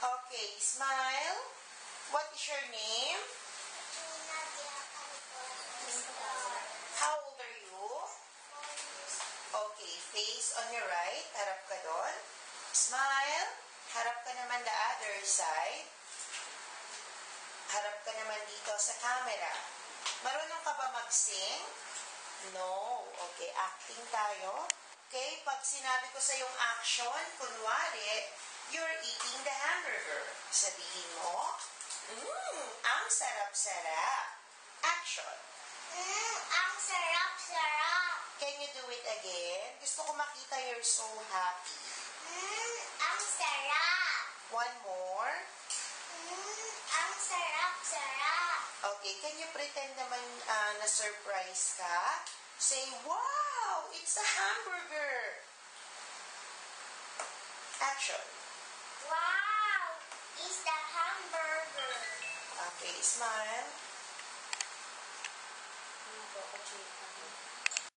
Okay, smile. What is your name? How old are you? Okay, face on your right. Harap ka doon. Smile. Harap ka naman the other side. Harap ka naman dito sa camera. Marunong ka ba mag-sing? No. Okay, acting tayo. Okay, pag sinabi ko sa yung action, kunwari, you're eating the hamburger. Sabihin mo, Mmm, ang sarap-sarap. Action. Mm, ang sarap-sarap. Can you do it again? Gusto ko makita you're so happy. Mm, ang sarap. One more. Mm, ang sarap-sarap. Okay, can you pretend naman ah, na surprise ka? Say, wow, it's a hamburger. Action. Wow, is the hamburger. Okay, smile.